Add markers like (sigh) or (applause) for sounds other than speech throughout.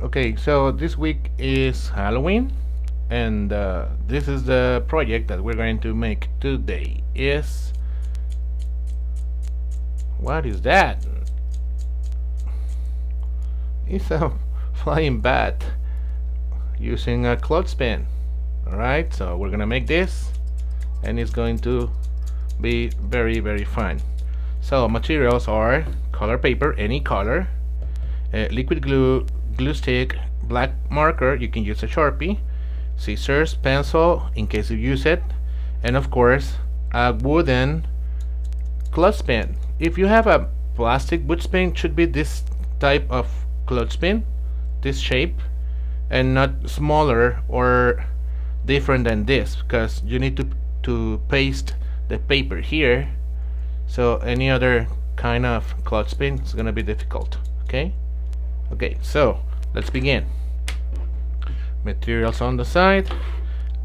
Okay, so this week is Halloween, and uh, this is the project that we're going to make today. Is what is that? It's a (laughs) flying bat using a clothespin. Alright, so we're gonna make this, and it's going to be very very fun. So materials are color paper, any color, uh, liquid glue glue stick, black marker, you can use a Sharpie, scissors, pencil, in case you use it, and of course, a wooden clothespin. If you have a plastic woodspin, should be this type of clothespin, this shape, and not smaller or different than this, because you need to, to paste the paper here, so any other kind of clothespin is going to be difficult, okay? Okay, so let's begin. Materials on the side.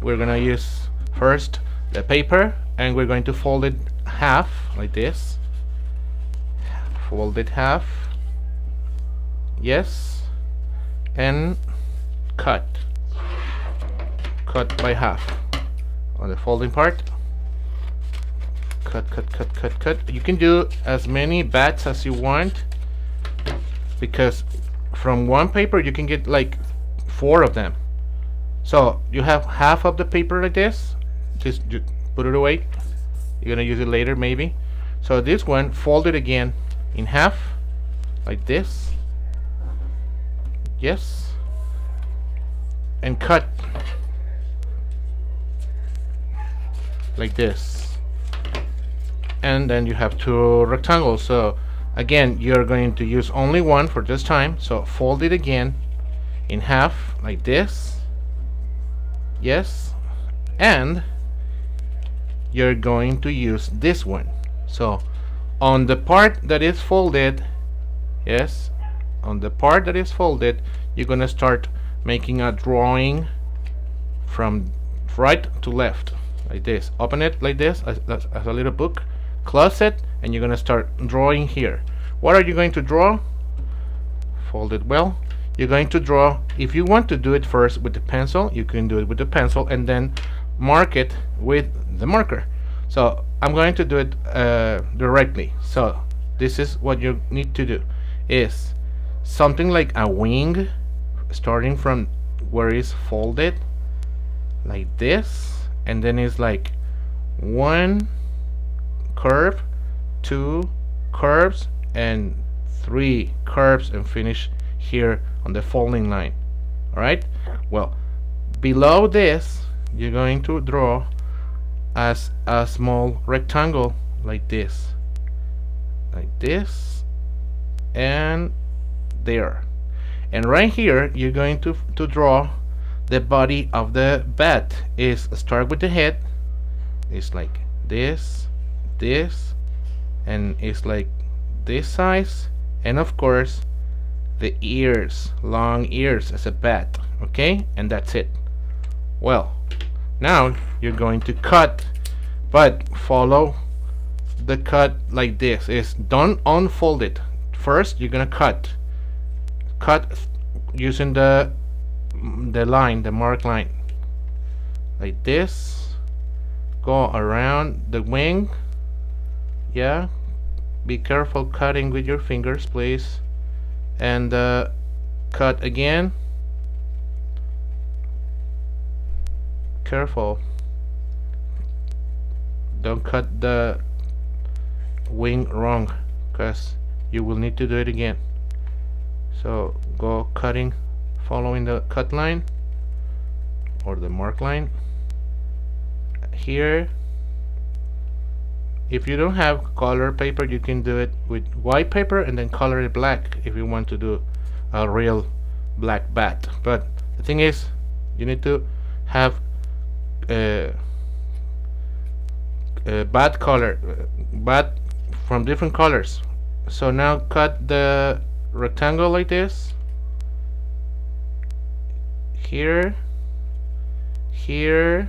We're gonna use first the paper and we're going to fold it half like this. Fold it half. Yes. And cut. Cut by half. On the folding part. Cut cut cut cut cut. You can do as many bats as you want because from one paper you can get like four of them. So you have half of the paper like this. Just, just put it away. You're gonna use it later maybe. So this one fold it again in half like this. Yes. And cut. Like this. And then you have two rectangles so again you're going to use only one for this time so fold it again in half like this. Yes. And you're going to use this one. So on the part that is folded yes on the part that is folded you're gonna start making a drawing from right to left like this. Open it like this as, as, as a little book close it and you're gonna start drawing here. What are you going to draw? Fold it well. You're going to draw if you want to do it first with the pencil you can do it with the pencil and then mark it with the marker. So I'm going to do it uh, directly. So this is what you need to do is something like a wing starting from where it's folded like this and then it's like one curve two curves and three curves and finish here on the folding line. Alright well below this you're going to draw as a small rectangle like this. Like this and there. And right here you're going to to draw the body of the bat. Is start with the head. It's like this this and it's like this size and of course the ears long ears as a bat okay? And that's it. Well now you're going to cut but follow the cut like this. Is don't unfold it first you're gonna cut. Cut using the the line the mark line. Like this. Go around the wing yeah? Be careful cutting with your fingers please. And uh, cut again. Careful. Don't cut the wing wrong because you will need to do it again. So go cutting following the cut line or the mark line. Here if you don't have color paper you can do it with white paper and then color it black if you want to do a real black bat. But the thing is you need to have bat color uh, bat from different colors. So now cut the rectangle like this. Here here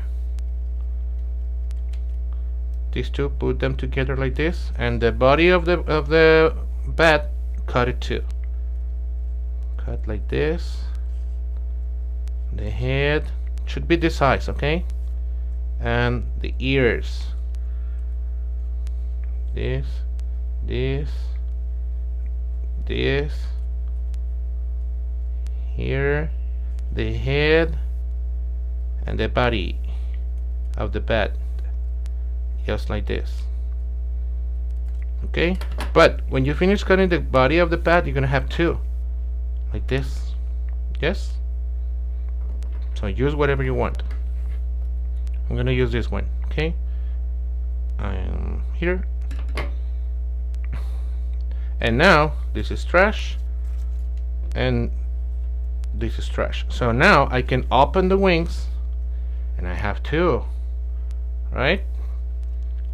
these two put them together like this and the body of the of the bat cut it too. Cut like this. The head should be this size okay? And the ears. This this this. Here the head and the body of the bat just like this. Okay? But when you finish cutting the body of the pad you're gonna have two. Like this. Yes? So use whatever you want. I'm gonna use this one. Okay? I'm here. And now this is trash. And this is trash. So now I can open the wings. And I have two. Right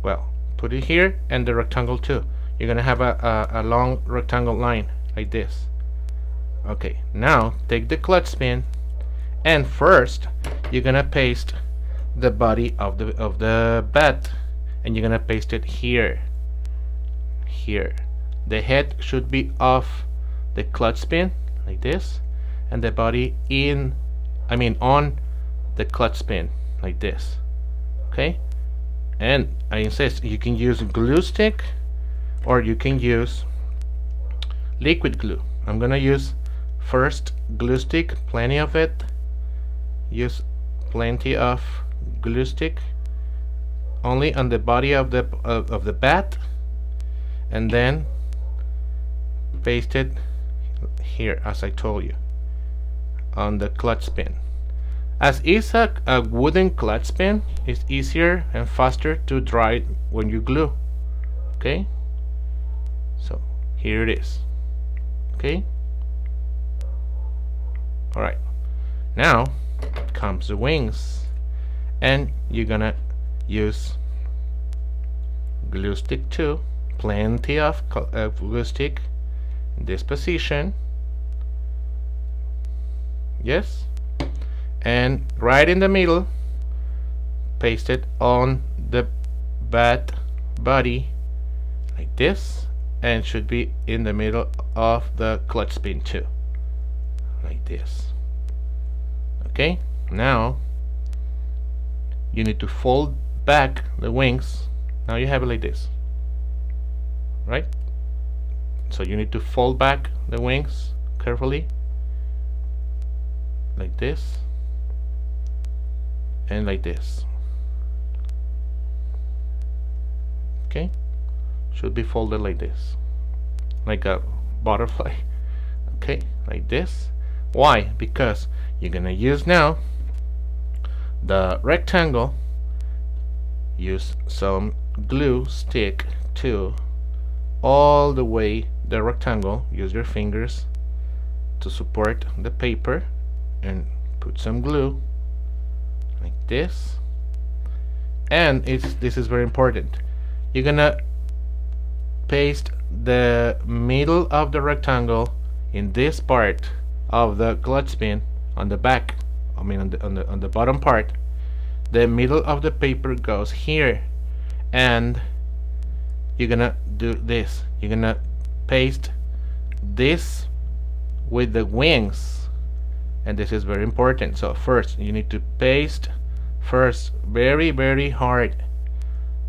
well put it here and the rectangle too. You're gonna have a, a, a long rectangle line like this. Okay now take the clothespin and first you're gonna paste the body of the of the bat. And you're gonna paste it here. Here. The head should be off the clothespin like this. And the body in I mean on the clothespin like this. Okay and I insist you can use glue stick or you can use liquid glue. I'm gonna use first glue stick plenty of it. Use plenty of glue stick only on the body of the of, the bat. And then paste it here as I told you on the clothespin as is a, a wooden pin, it's easier and faster to dry when you glue. Okay? So here it is. Okay? Alright. Now comes the wings. And you're gonna use glue stick 2 plenty of uh, glue stick. In this position yes and right in the middle paste it on the bat body like this and should be in the middle of the clothespin too like this. Okay now you need to fold back the wings. Now you have it like this right? So you need to fold back the wings carefully like this and like this. Okay? Should be folded like this. Like a butterfly. (laughs) Okay? Like this. Why? Because you're gonna use now the rectangle. Use some glue stick to all the way the rectangle. Use your fingers to support the paper and put some glue like this. And it's this is very important. You're gonna paste the middle of the rectangle in this part of the clothespin on the back I mean on the, on the on the bottom part. The middle of the paper goes here. And you're gonna do this. You're gonna paste this with the wings and this is very important. So first you need to paste first very very hard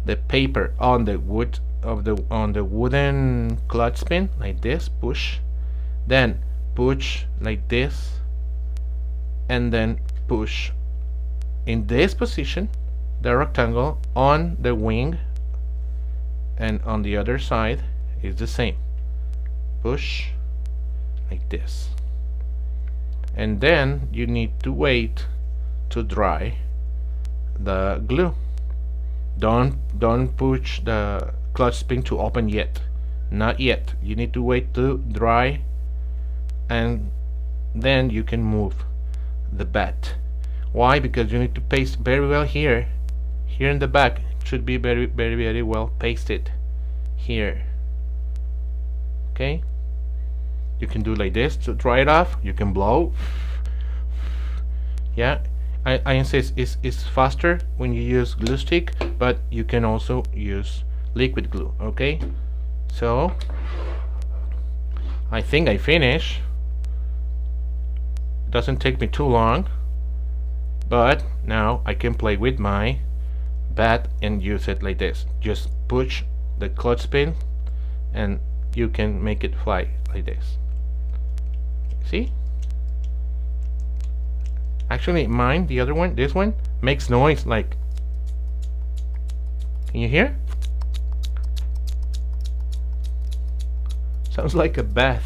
the paper on the wood of the on the wooden clothespin like this push then push like this and then push. In this position the rectangle on the wing and on the other side is the same. Push like this and then you need to wait to dry the glue. Don't don't push the clothespin to open yet. Not yet. You need to wait to dry and then you can move the bat. Why? Because you need to paste very well here. Here in the back it should be very very very well pasted here. Okay you can do like this to dry it off. You can blow. Yeah I, I insist it's, it's faster when you use glue stick but you can also use liquid glue okay? So I think I finish it doesn't take me too long but now I can play with my bat and use it like this. Just push the clutch pin and you can make it fly like this see? Actually mine the other one this one makes noise like can you hear? (laughs) Sounds like a bat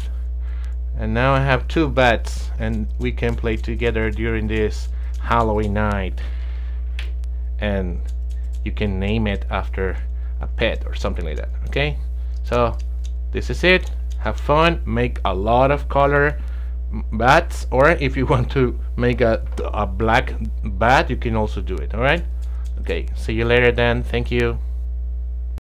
and now I have two bats and we can play together during this Halloween night. And you can name it after a pet or something like that okay? So this is it. Have fun make a lot of color bats or if you (laughs) want to make a, a black bat you can also do it all right okay see you later then. Thank you